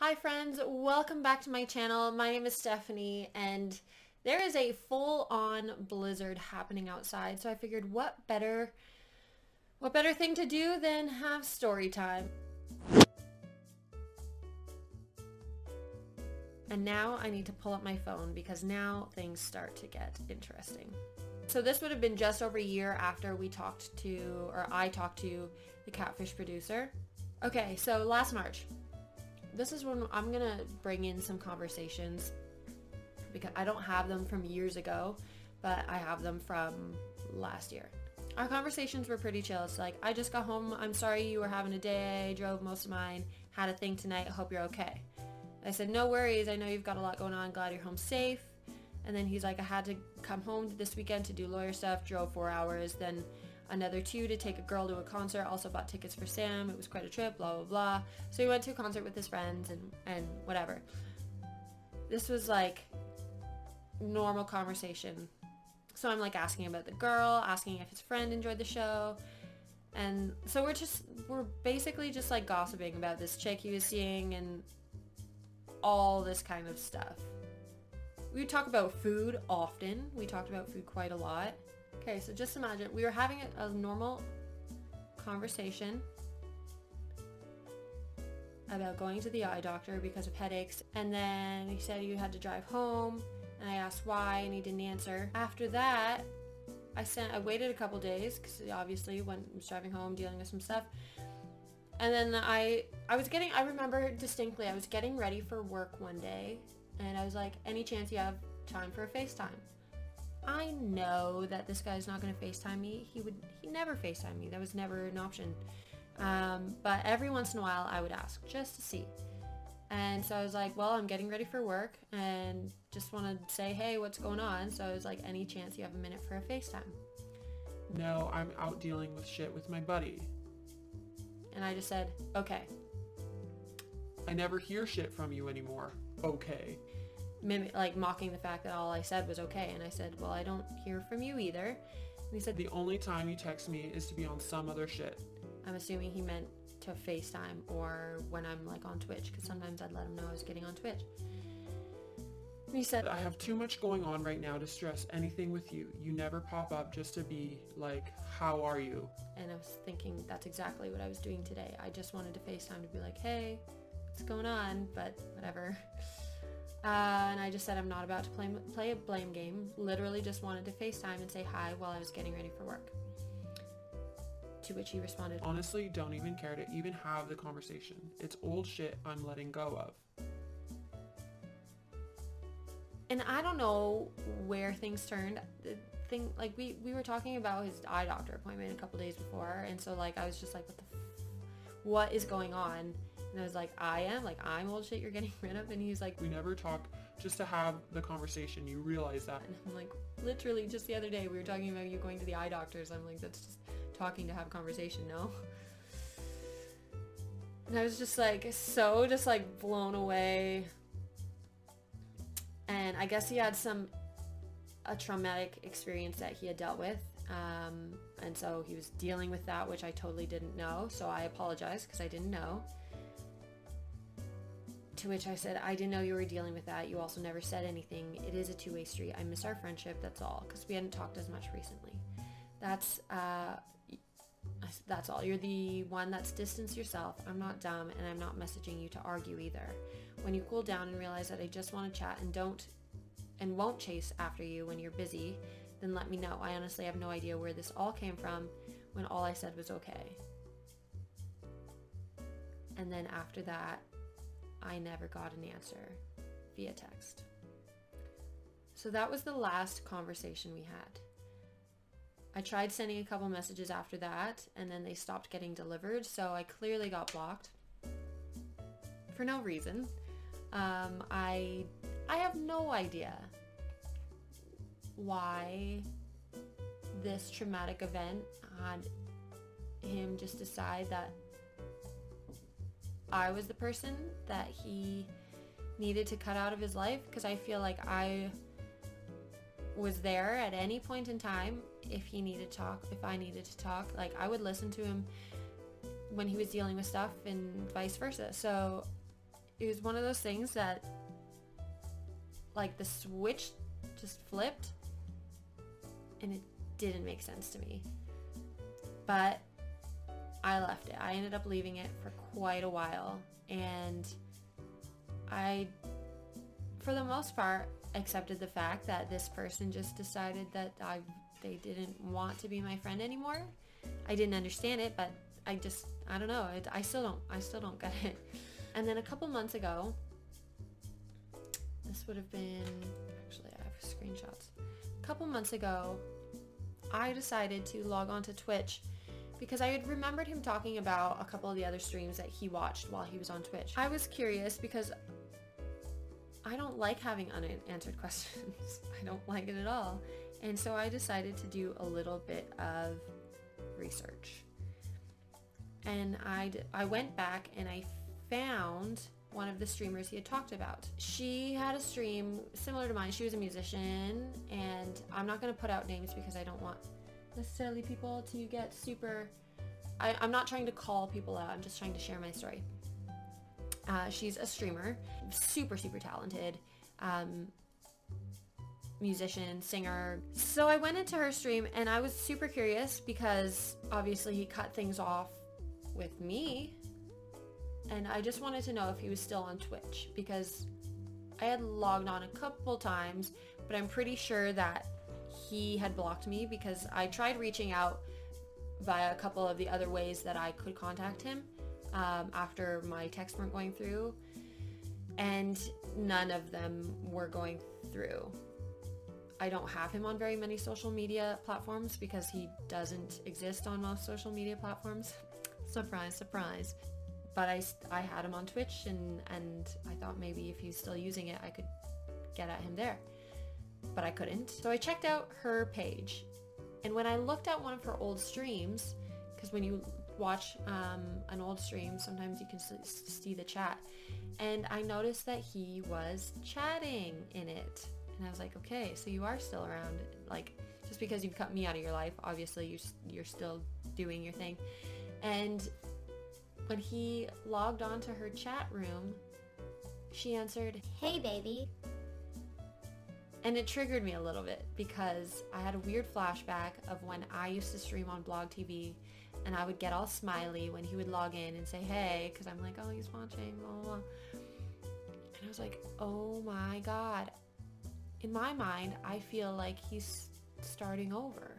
Hi friends, welcome back to my channel. My name is Stefanie and there is a full-on blizzard happening outside so I figured what better what better thing to do than have story time. And now I need to pull up my phone because now things start to get interesting. So this would have been just over a year after we talked to, or I talked to the catfish producer. Okay, so last March, this is when I'm gonna bring in some conversations because I don't have them from years ago, but I have them from last year. Our conversations were pretty chill. It's like, I just got home. I'm sorry you were having a day. Drove most of mine. Had a thing tonight. Hope you're okay. I said, no worries. I know you've got a lot going on. Glad you're home safe. And then he's like, I had to come home this weekend to do lawyer stuff. Drove four hours. Then another two to take a girl to a concert. Also bought tickets for Sam. It was quite a trip, blah, blah, blah. So he went to a concert with his friends and, and whatever. This was like normal conversation. So I'm like asking about the girl, asking if his friend enjoyed the show. And so we're just, we're basically just like gossiping about this chick he was seeing and all this kind of stuff. We talk about food often. We talked about food quite a lot. Okay, so just imagine we were having a, a normal conversation about going to the eye doctor because of headaches and then he said you had to drive home and I asked why and he didn't answer. After that, I sent I waited a couple days because obviously when I was driving home dealing with some stuff and then I I was getting I remember distinctly I was getting ready for work one day and I was like any chance you have time for a FaceTime I know that this guy's not going to FaceTime me. He would, he never FaceTime me. That was never an option. Um, but every once in a while I would ask just to see. And so I was like, well, I'm getting ready for work and just want to say, hey, what's going on? So I was like, any chance you have a minute for a FaceTime? No, I'm out dealing with shit with my buddy. And I just said, okay. I never hear shit from you anymore. Okay mimic, like mocking the fact that all I said was okay. And I said, well, I don't hear from you either. And he said, the only time you text me is to be on some other shit. I'm assuming he meant to FaceTime or when I'm like on Twitch because sometimes I'd let him know I was getting on Twitch. And he said, I have too much going on right now to stress anything with you. You never pop up just to be like, how are you? And I was thinking that's exactly what I was doing today. I just wanted to FaceTime to be like, hey, what's going on? But whatever. Uh, and I just said I'm not about to play, play a blame game. Literally just wanted to FaceTime and say hi while I was getting ready for work. To which he responded, Honestly, don't even care to even have the conversation. It's old shit I'm letting go of. And I don't know where things turned. The thing, like we, we were talking about his eye doctor appointment a couple days before. And so like, I was just like, what the what is going on? And I was like, I am? Like, I'm old shit you're getting rid of? And he's like, We never talk just to have the conversation. You realize that. And I'm like, literally just the other day we were talking about you going to the eye doctors. I'm like, that's just talking to have a conversation, no? And I was just like, so just like blown away. And I guess he had some, a traumatic experience that he had dealt with. Um, and so he was dealing with that, which I totally didn't know. So I apologize because I didn't know. To which I said, I didn't know you were dealing with that. You also never said anything. It is a two-way street. I miss our friendship, that's all. Because we hadn't talked as much recently. That's, uh, that's all. You're the one that's distanced yourself. I'm not dumb and I'm not messaging you to argue either. When you cool down and realize that I just want to chat and don't and won't chase after you when you're busy, then let me know. I honestly have no idea where this all came from when all I said was okay. And then after that, I never got an answer via text. So that was the last conversation we had. I tried sending a couple messages after that and then they stopped getting delivered so I clearly got blocked for no reason. Um, I I have no idea why this traumatic event had him just decide that I was the person that he needed to cut out of his life because I feel like I was there at any point in time if he needed to talk, if I needed to talk. Like I would listen to him when he was dealing with stuff and vice versa. So it was one of those things that like the switch just flipped and it didn't make sense to me. But I left it. I ended up leaving it for quite a while and I for the most part accepted the fact that this person just decided that I they didn't want to be my friend anymore. I didn't understand it, but I just I don't know. It, I still don't I still don't get it. And then a couple months ago, this would have been actually I have screenshots. A couple months ago, I decided to log on to Twitch because I had remembered him talking about a couple of the other streams that he watched while he was on Twitch. I was curious because I don't like having unanswered questions. I don't like it at all. And so I decided to do a little bit of research. And I, I went back and I found one of the streamers he had talked about. She had a stream similar to mine. She was a musician and I'm not going to put out names because I don't want necessarily people to get super... I, I'm not trying to call people out. I'm just trying to share my story. Uh, she's a streamer, super, super talented. Um, musician, singer. So I went into her stream and I was super curious because obviously he cut things off with me. And I just wanted to know if he was still on Twitch because I had logged on a couple times, but I'm pretty sure that he had blocked me because I tried reaching out via a couple of the other ways that I could contact him um, after my texts weren't going through and none of them were going through. I don't have him on very many social media platforms because he doesn't exist on most social media platforms. surprise, surprise. But I, I had him on Twitch and, and I thought maybe if he's still using it, I could get at him there. But I couldn't. So I checked out her page. And when I looked at one of her old streams, because when you watch um, an old stream, sometimes you can see the chat. And I noticed that he was chatting in it. And I was like, okay, so you are still around. Like, just because you've cut me out of your life, obviously you're, you're still doing your thing. And when he logged onto her chat room, she answered, Hey, baby. And it triggered me a little bit because I had a weird flashback of when I used to stream on Blog TV and I would get all smiley when he would log in and say hey because I'm like oh he's watching blah, blah, and I was like oh my god. In my mind I feel like he's starting over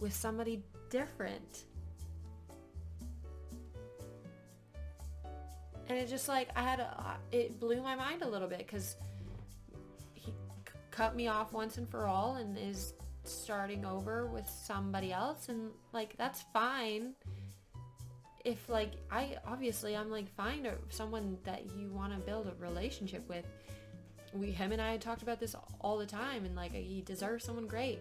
with somebody different. And it just like I had a, it blew my mind a little bit because cut me off once and for all and is starting over with somebody else. And like that's fine. If like I obviously I'm like fine or someone that you want to build a relationship with. We him and I had talked about this all the time and like he deserves someone great.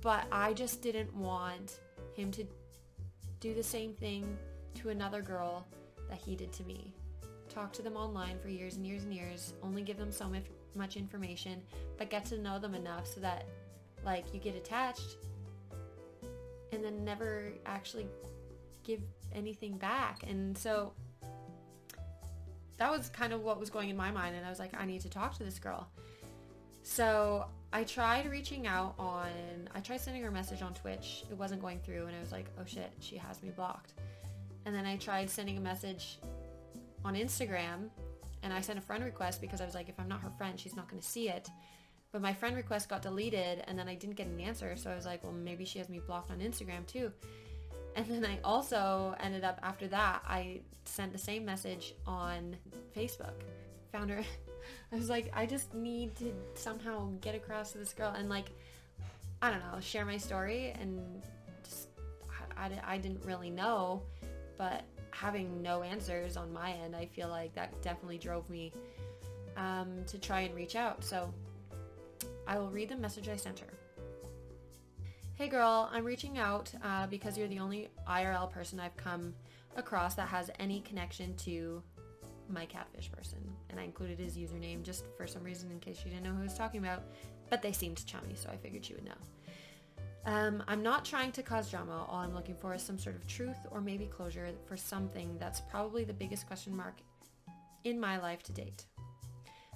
But I just didn't want him to do the same thing to another girl that he did to me talk to them online for years and years and years only give them so much information, but get to know them enough so that like you get attached and then never actually give anything back. And so that was kind of what was going in my mind and I was like, I need to talk to this girl. So I tried reaching out on, I tried sending her a message on Twitch. It wasn't going through and I was like, oh shit, she has me blocked. And then I tried sending a message on Instagram and I sent a friend request because I was like, if I'm not her friend, she's not going to see it. But my friend request got deleted and then I didn't get an answer. So I was like, well, maybe she has me blocked on Instagram too. And then I also ended up after that, I sent the same message on Facebook. Found her. I was like, I just need to somehow get across to this girl and like, I don't know, share my story and just, I, I, I didn't really know, but having no answers on my end, I feel like that definitely drove me um, to try and reach out. So I will read the message I sent her. Hey girl, I'm reaching out uh, because you're the only IRL person I've come across that has any connection to my catfish person. And I included his username just for some reason in case you didn't know who I was talking about. But they seemed chummy, so I figured you would know. Um, I'm not trying to cause drama. All I'm looking for is some sort of truth or maybe closure for something that's probably the biggest question mark in my life to date.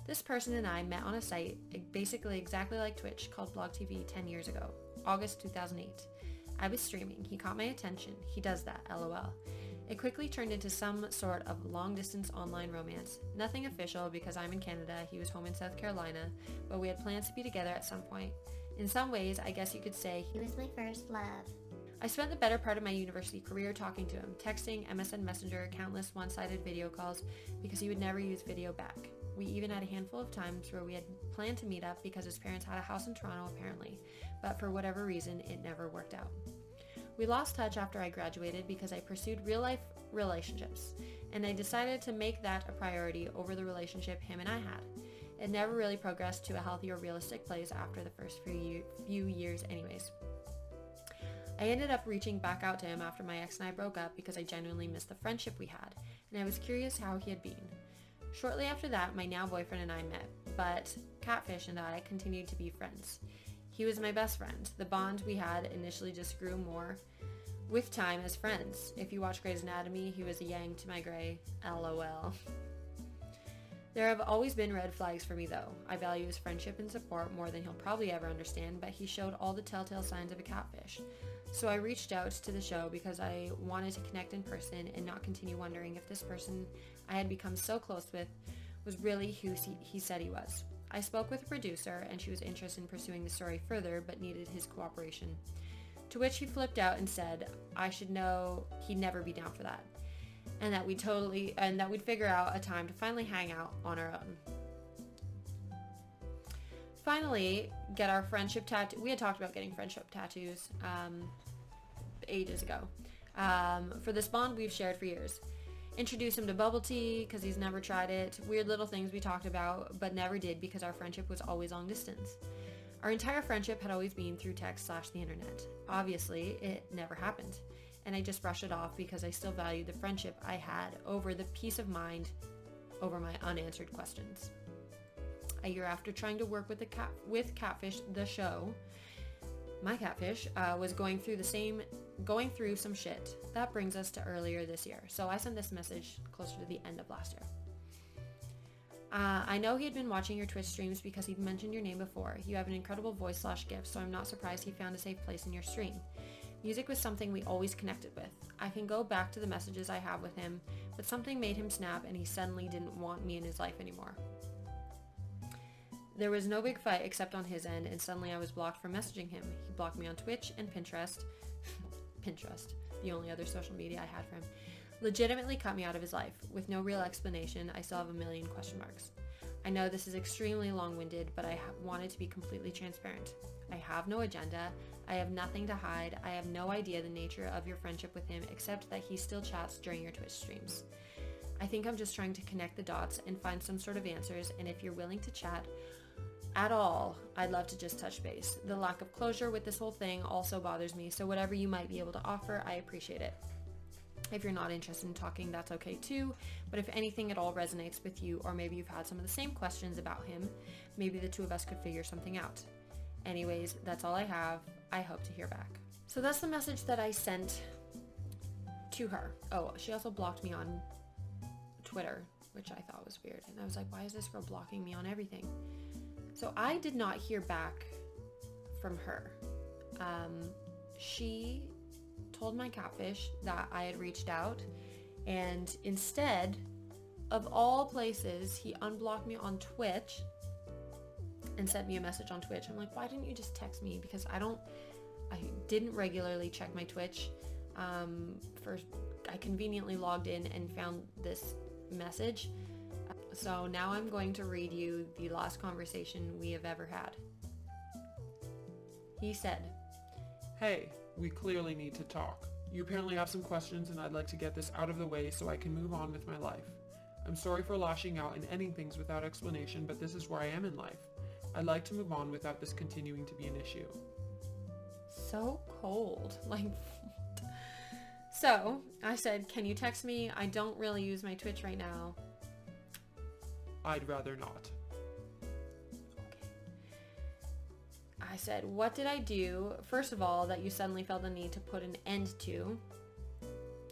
This person and I met on a site basically exactly like Twitch called Blog TV 10 years ago, August 2008. I was streaming. He caught my attention. He does that, lol. It quickly turned into some sort of long distance online romance. Nothing official because I'm in Canada, he was home in South Carolina, but we had plans to be together at some point. In some ways, I guess you could say he was my first love. I spent the better part of my university career talking to him, texting, MSN Messenger, countless one-sided video calls because he would never use video back. We even had a handful of times where we had planned to meet up because his parents had a house in Toronto apparently, but for whatever reason, it never worked out. We lost touch after I graduated because I pursued real-life relationships, and I decided to make that a priority over the relationship him and I had. It never really progressed to a healthy or realistic place after the first few, few years anyways. I ended up reaching back out to him after my ex and I broke up because I genuinely missed the friendship we had, and I was curious how he had been. Shortly after that, my now boyfriend and I met, but Catfish and I continued to be friends. He was my best friend. The bond we had initially just grew more with time as friends. If you watch Grey's Anatomy, he was a yang to my Grey. LOL. There have always been red flags for me though. I value his friendship and support more than he'll probably ever understand, but he showed all the telltale signs of a catfish. So I reached out to the show because I wanted to connect in person and not continue wondering if this person I had become so close with was really who he said he was. I spoke with a producer and she was interested in pursuing the story further but needed his cooperation. To which he flipped out and said I should know he'd never be down for that. And that we totally and that we'd figure out a time to finally hang out on our own. Finally, get our friendship tattoo. We had talked about getting friendship tattoos um, ages ago. Um, for this bond we've shared for years. Introduce him to bubble tea because he's never tried it. Weird little things we talked about but never did because our friendship was always long distance. Our entire friendship had always been through text slash the internet. Obviously, it never happened. And I just brushed it off because I still valued the friendship I had over the peace of mind over my unanswered questions. A year after trying to work with the cat with Catfish, the show, my catfish uh, was going through the same going through some shit. That brings us to earlier this year. So I sent this message closer to the end of last year. Uh, I know he had been watching your Twitch streams because he'd mentioned your name before. You have an incredible voice slash gift, so I'm not surprised he found a safe place in your stream. Music was something we always connected with. I can go back to the messages I have with him, but something made him snap and he suddenly didn't want me in his life anymore. There was no big fight except on his end, and suddenly I was blocked from messaging him. He blocked me on Twitch and Pinterest. Pinterest, the only other social media I had for him, legitimately cut me out of his life. With no real explanation, I still have a million question marks. I know this is extremely long-winded, but I wanted to be completely transparent. I have no agenda. I have nothing to hide. I have no idea the nature of your friendship with him except that he still chats during your Twitch streams. I think I'm just trying to connect the dots and find some sort of answers, and if you're willing to chat, at all, I'd love to just touch base. The lack of closure with this whole thing also bothers me, so whatever you might be able to offer, I appreciate it. If you're not interested in talking, that's okay too, but if anything at all resonates with you, or maybe you've had some of the same questions about him, maybe the two of us could figure something out. Anyways, that's all I have. I hope to hear back. So that's the message that I sent to her. Oh, she also blocked me on Twitter, which I thought was weird. And I was like, why is this girl blocking me on everything? So I did not hear back from her. Um, she told my catfish that I had reached out and instead of all places, he unblocked me on Twitch and sent me a message on Twitch. I'm like, why didn't you just text me? Because I don't, I didn't regularly check my Twitch. Um, first, I conveniently logged in and found this message so now I'm going to read you the last conversation we have ever had. He said, Hey, we clearly need to talk. You apparently have some questions and I'd like to get this out of the way so I can move on with my life. I'm sorry for lashing out and ending things without explanation, but this is where I am in life. I'd like to move on without this continuing to be an issue. So cold. Like, so I said, can you text me? I don't really use my Twitch right now. I'd rather not. I said, what did I do, first of all, that you suddenly felt the need to put an end to?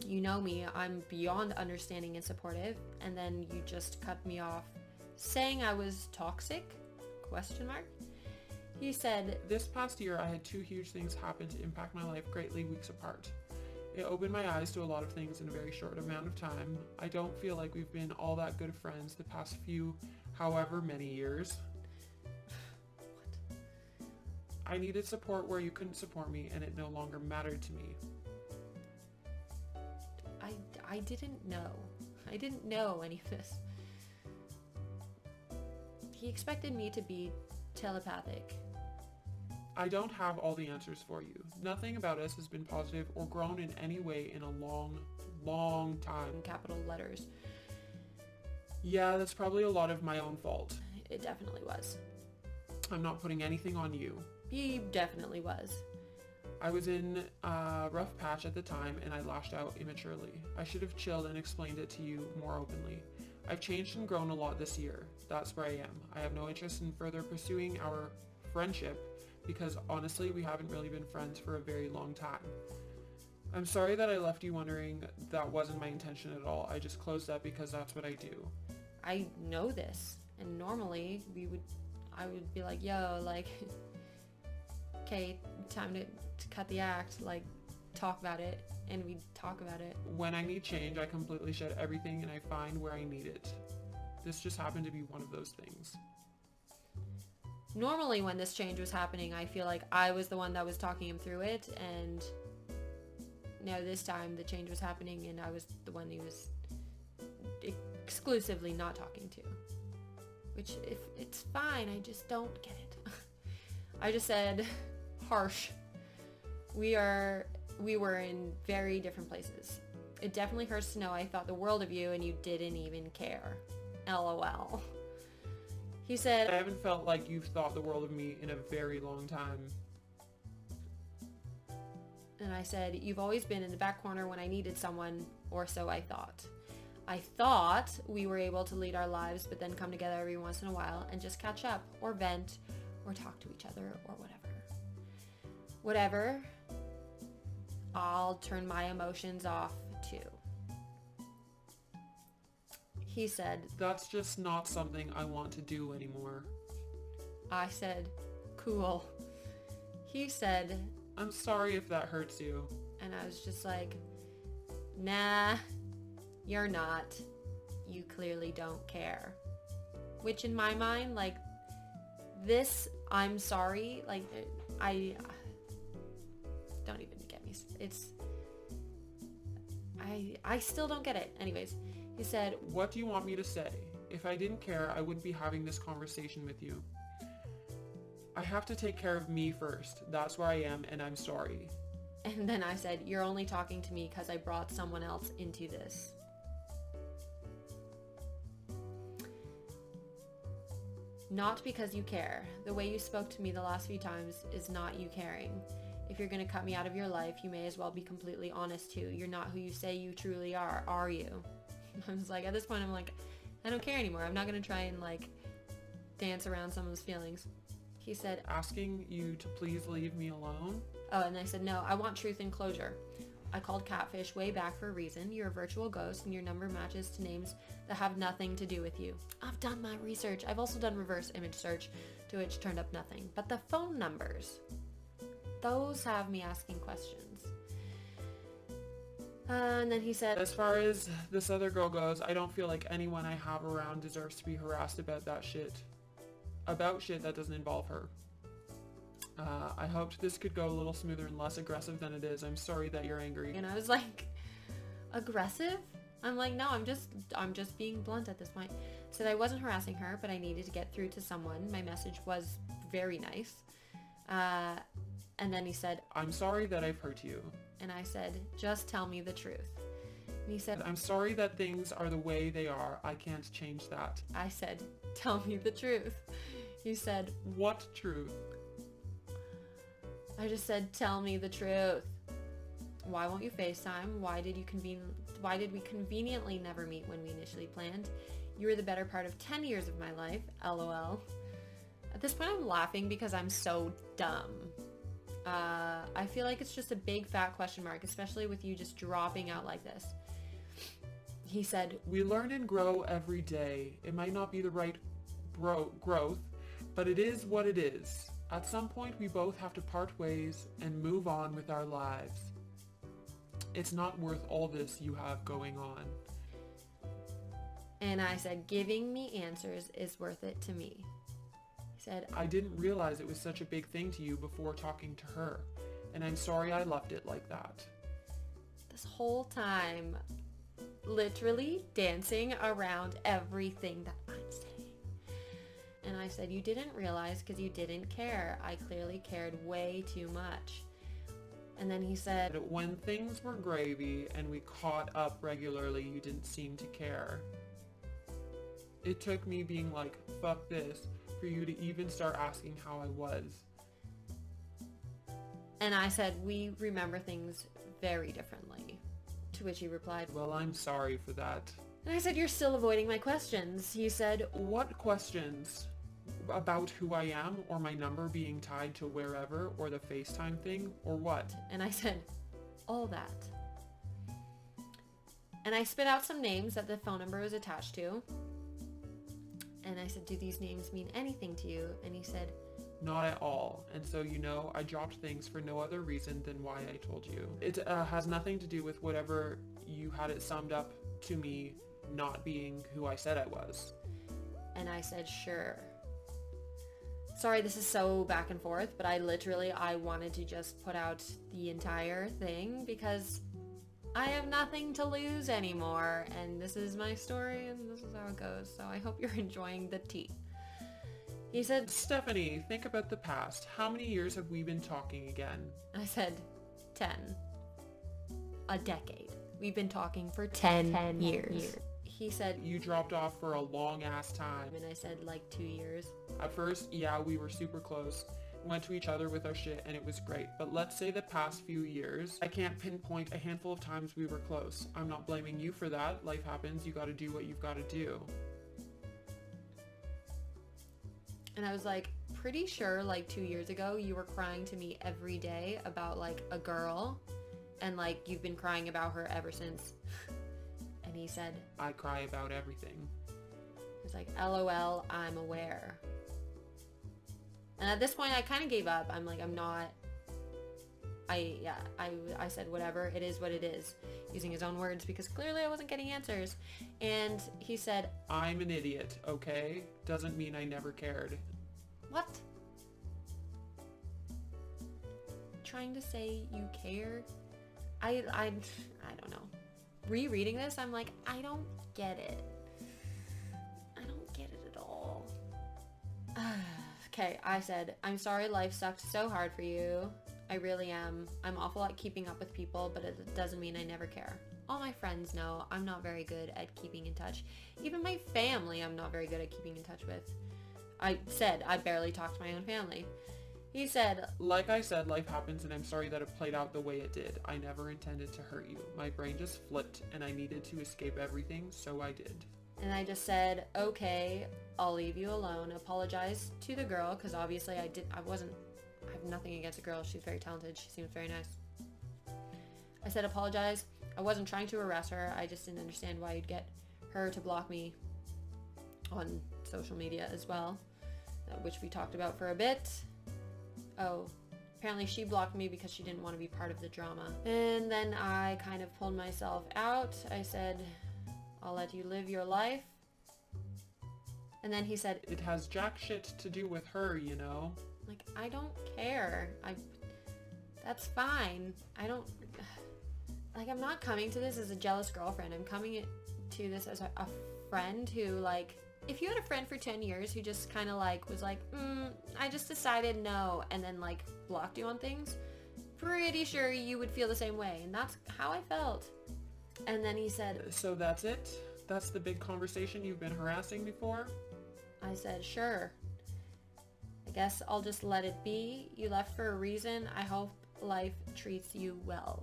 You know me, I'm beyond understanding and supportive, and then you just cut me off saying I was toxic? Question mark. He said, This past year I had two huge things happen to impact my life greatly weeks apart. It opened my eyes to a lot of things in a very short amount of time. I don't feel like we've been all that good friends the past few, however many years. I needed support where you couldn't support me and it no longer mattered to me. I, I didn't know. I didn't know any of this. He expected me to be telepathic. I don't have all the answers for you. Nothing about us has been positive or grown in any way in a long, long time. In capital letters. Yeah, that's probably a lot of my own fault. It definitely was. I'm not putting anything on you. He definitely was. I was in a rough patch at the time and I lashed out immaturely. I should have chilled and explained it to you more openly. I've changed and grown a lot this year. That's where I am. I have no interest in further pursuing our friendship because honestly we haven't really been friends for a very long time. I'm sorry that I left you wondering that wasn't my intention at all. I just closed up because that's what I do. I know this and normally we would I would be like, yo, like okay, time to, to cut the act, like talk about it and we talk about it. When I need change, I completely shed everything and I find where I need it. This just happened to be one of those things. Normally when this change was happening, I feel like I was the one that was talking him through it and now this time the change was happening and I was the one he was exclusively not talking to. Which if it's fine, I just don't get it. I just said harsh. We are we were in very different places. It definitely hurts to know I thought the world of you and you didn't even care. LOL. He said, I haven't felt like you've thought the world of me in a very long time. And I said, you've always been in the back corner when I needed someone, or so I thought. I thought we were able to lead our lives, but then come together every once in a while and just catch up, or vent, or talk to each other, or whatever. Whatever. I'll turn my emotions off too. He said, That's just not something I want to do anymore. I said, cool. He said, I'm sorry if that hurts you. and I was just like, nah, you're not. You clearly don't care. Which in my mind, like, this, I'm sorry, like, I, don't even get me. It's, I, I still don't get it. Anyways, he said, What do you want me to say? If I didn't care, I wouldn't be having this conversation with you. I have to take care of me first. That's where I am, and I'm sorry. and then I said, you're only talking to me because I brought someone else into this. Not because you care. The way you spoke to me the last few times is not you caring. If you're going to cut me out of your life, you may as well be completely honest too. You're not who you say you truly are, are you? I was like, at this point, I'm like, I don't care anymore. I'm not going to try and like dance around someone's feelings. He said, Asking you to please leave me alone? Oh, and I said, no, I want truth and closure. I called Catfish way back for a reason. You're a virtual ghost and your number matches to names that have nothing to do with you. I've done my research. I've also done reverse image search, to which turned up nothing. But the phone numbers, those have me asking questions. Uh, and then he said, As far as this other girl goes, I don't feel like anyone I have around deserves to be harassed about that shit. About shit that doesn't involve her. Uh, I hoped this could go a little smoother and less aggressive than it is. I'm sorry that you're angry. and I was like, aggressive? I'm like, no, I'm just, I'm just being blunt at this point. Said I wasn't harassing her, but I needed to get through to someone. My message was very nice. Uh, and then he said, I'm sorry that I've hurt you. and I said, just tell me the truth. And he said, I'm sorry that things are the way they are. I can't change that. I said, tell me the truth. He said, What truth? I just said, tell me the truth. Why won't you FaceTime? Why did you conven- Why did we conveniently never meet when we initially planned? You were the better part of 10 years of my life, lol. At this point, I'm laughing because I'm so dumb. Uh, I feel like it's just a big fat question mark, especially with you just dropping out like this. He said, We learn and grow every day. It might not be the right growth, but it is what it is. At some point, we both have to part ways and move on with our lives. It's not worth all this you have going on. and I said, giving me answers is worth it to me. He said, I didn't realize it was such a big thing to you before talking to her, and I'm sorry I left it like that. this whole time, literally dancing around everything that I'm saying. I said, you didn't realize because you didn't care. I clearly cared way too much. And then he said, when things were gravy and we caught up regularly, you didn't seem to care. It took me being like, fuck this, for you to even start asking how I was. and I said, we remember things very differently. To which he replied, Well, I'm sorry for that. and I said, you're still avoiding my questions. He said, What questions? About who I am, or my number being tied to wherever, or the FaceTime thing, or what? And I said, all that. And I spit out some names that the phone number was attached to. And I said, do these names mean anything to you? And he said, Not at all. And so, you know, I dropped things for no other reason than why I told you. It uh, has nothing to do with whatever you had it summed up to me not being who I said I was. and I said, sure. Sorry, this is so back and forth, but I literally, I wanted to just put out the entire thing because I have nothing to lose anymore. And this is my story and this is how it goes. So I hope you're enjoying the tea. He said, Stefanie, think about the past. How many years have we been talking again? I said 10. A decade. We've been talking for 10, years. He said, You dropped off for a long ass time. and I said like two years. At first, yeah, we were super close. Went to each other with our shit and it was great. But let's say the past few years, I can't pinpoint a handful of times we were close. I'm not blaming you for that. Life happens. You gotta do what you've gotta do. And I was like, pretty sure like two years ago you were crying to me every day about like a girl and like you've been crying about her ever since. he said, I cry about everything. he was like, LOL, I'm aware. And at this point I kind of gave up. I'm like, I'm not, I, yeah, I, I said whatever, it is what it is. Using his own words because clearly I wasn't getting answers. And he said, I'm an idiot, okay? Doesn't mean I never cared. What? Trying to say you care? I I I don't know. Rereading this, I'm like, I don't get it. I don't get it at all. okay, I said, I'm sorry life sucked so hard for you. I really am. I'm awful at keeping up with people, but it doesn't mean I never care. All my friends know I'm not very good at keeping in touch. Even my family I'm not very good at keeping in touch with. I said I barely talk to my own family. He said, Like I said, life happens and I'm sorry that it played out the way it did. I never intended to hurt you. My brain just flipped and I needed to escape everything, so I did. and I just said, okay, I'll leave you alone. Apologize to the girl because obviously I did. I wasn't. I have nothing against the girl. She's very talented. She seems very nice. I said apologize. I wasn't trying to harass her. I just didn't understand why you'd get her to block me on social media as well, uh, which we talked about for a bit. Oh, apparently she blocked me because she didn't want to be part of the drama. And then I kind of pulled myself out. I said, I'll let you live your life. And then he said, It has jack shit to do with her, you know? like, I don't care. I, that's fine. I don't, like, I'm not coming to this as a jealous girlfriend. I'm coming to this as a, a friend who, like, if you had a friend for 10 years who just kind of, like, was like, mm, I just decided no, and then, like, blocked you on things, pretty sure you would feel the same way. And that's how I felt. And then he said, So that's it? That's the big conversation you've been harassing me for? I said, sure. I guess I'll just let it be. You left for a reason. I hope life treats you well.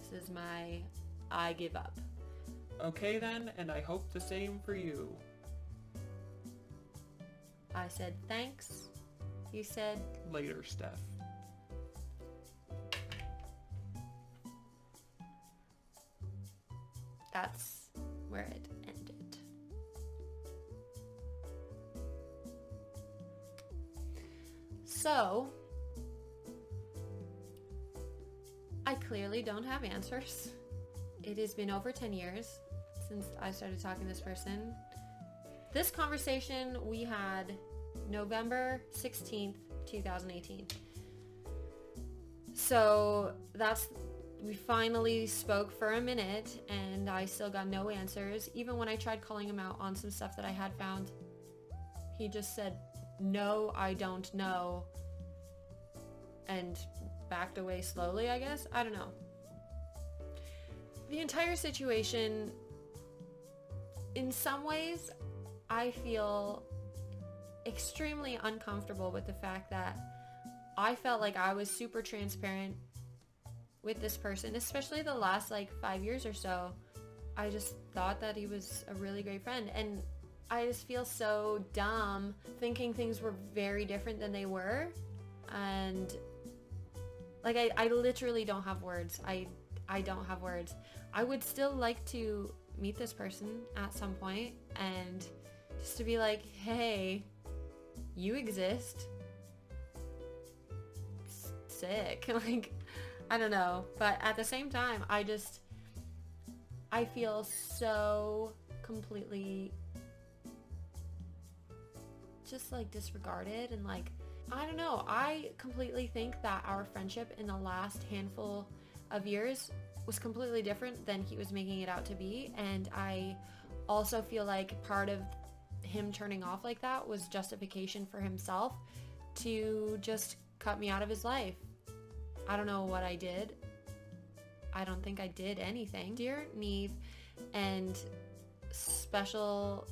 This is my I give up. Okay then, and I hope the same for you. I said, thanks. You said, Later, Steph. that's where it ended. So, I clearly don't have answers. It has been over 10 years since I started talking to this person. This conversation we had November 16th, 2018. So that's we finally spoke for a minute and I still got no answers. Even when I tried calling him out on some stuff that I had found, he just said, no, I don't know. And backed away slowly, I guess. I don't know. The entire situation, in some ways, I feel extremely uncomfortable with the fact that I felt like I was super transparent with this person, especially the last like five years or so. I just thought that he was a really great friend. And I just feel so dumb thinking things were very different than they were. And like I, I literally don't have words. I I don't have words. I would still like to meet this person at some point and just to be like, hey, you exist. Sick. like, I don't know. But at the same time, I just, I feel so completely just like disregarded and like, I don't know. I completely think that our friendship in the last handful of years was completely different than he was making it out to be. And I also feel like part of him turning off like that was justification for himself to just cut me out of his life. I don't know what I did. I don't think I did anything. Dear Nev and special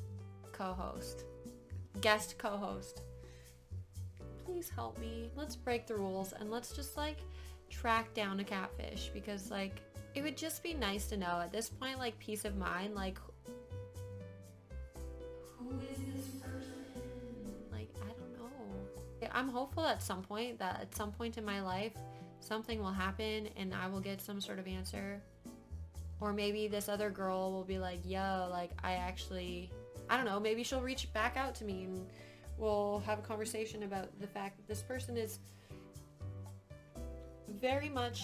co-host, guest co-host, please help me. Let's break the rules and let's just like track down a catfish because like it would just be nice to know at this point like peace of mind like I'm hopeful at some point that at some point in my life, something will happen and I will get some sort of answer. Or maybe this other girl will be like, yo, like, I actually, I don't know, maybe she'll reach back out to me and we'll have a conversation about the fact that this person is very much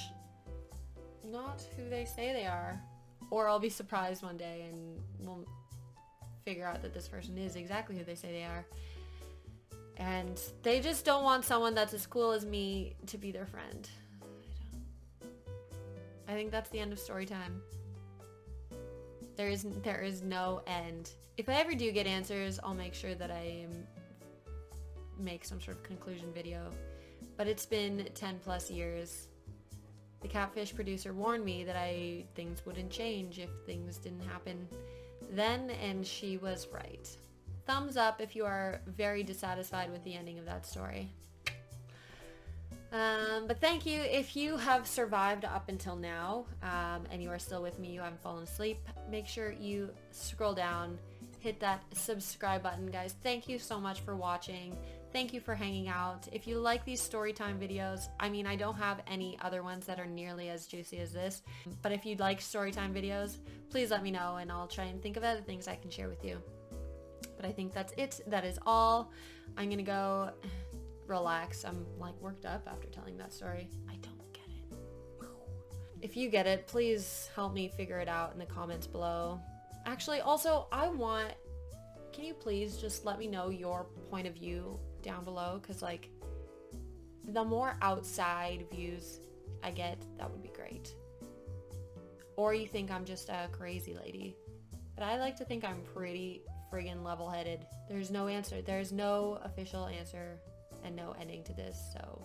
not who they say they are. Or I'll be surprised one day and we'll figure out that this person is exactly who they say they are. And they just don't want someone that's as cool as me to be their friend. I, I think that's the end of story time. There is there is no end. If I ever do get answers, I'll make sure that I make some sort of conclusion video. But it's been 10 plus years. The catfish producer warned me that I things wouldn't change if things didn't happen then, and she was right. Thumbs up if you are very dissatisfied with the ending of that story. Um, but thank you if you have survived up until now um, and you are still with me, you haven't fallen asleep. Make sure you scroll down, hit that subscribe button, guys. Thank you so much for watching. Thank you for hanging out. If you like these storytime videos, I mean, I don't have any other ones that are nearly as juicy as this, but if you'd like storytime videos, please let me know and I'll try and think of other things I can share with you. But I think that's it. That is all. I'm gonna go relax. I'm like worked up after telling that story. I don't get it. If you get it, please help me figure it out in the comments below. Actually, also, I want, can you please just let me know your point of view down below? Because like, the more outside views I get, that would be great. Or you think I'm just a crazy lady. But I like to think I'm pretty friggin' level-headed. There's no answer. There's no official answer and no ending to this, so